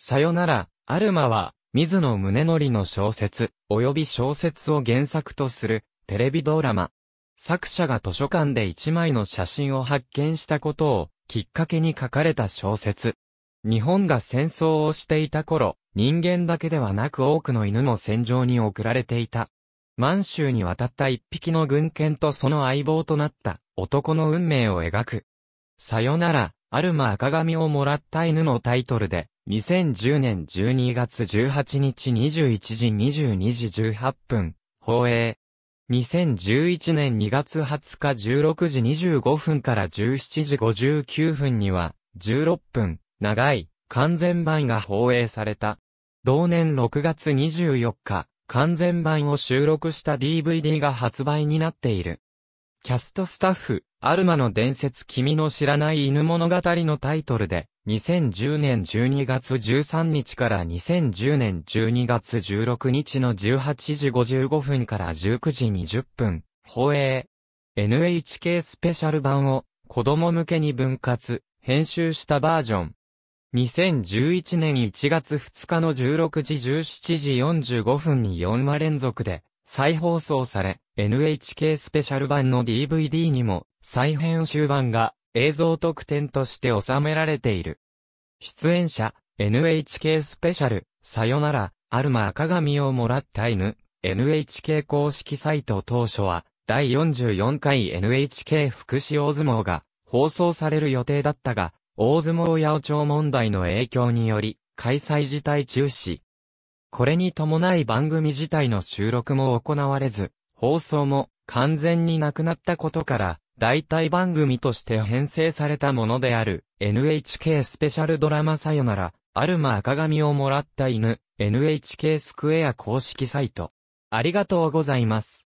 さよなら、アルマは、水野宗則の小説、及び小説を原作とする、テレビドラマ。作者が図書館で一枚の写真を発見したことを、きっかけに書かれた小説。日本が戦争をしていた頃、人間だけではなく多くの犬も戦場に送られていた。満州に渡った一匹の軍犬とその相棒となった男の運命を描く。さよなら、アルマ赤髪をもらった犬のタイトルで、2010年12月18日21時22時18分、放映。2011年2月20日16時25分から17時59分には、16分、長い、完全版が放映された。同年6月24日、完全版を収録した DVD が発売になっている。キャストスタッフ、アルマの伝説君の知らない犬物語のタイトルで、2010年12月13日から2010年12月16日の18時55分から19時20分、放映。NHK スペシャル版を子供向けに分割、編集したバージョン。2011年1月2日の16時17時45分に4話連続で再放送され、NHK スペシャル版の DVD にも再編集版が映像特典として収められている。出演者、NHK スペシャル、さよなら、アルマ赤髪をもらった犬、NHK 公式サイト当初は、第44回 NHK 福祉大相撲が放送される予定だったが、大相撲八百長問題の影響により、開催自体中止。これに伴い番組自体の収録も行われず、放送も完全になくなったことから、代替番組として編成されたものである NHK スペシャルドラマさよなら、アルマ赤髪をもらった犬、NHK スクエア公式サイト。ありがとうございます。